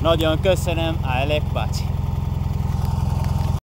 Nagyon köszönöm, Alek Bácsi.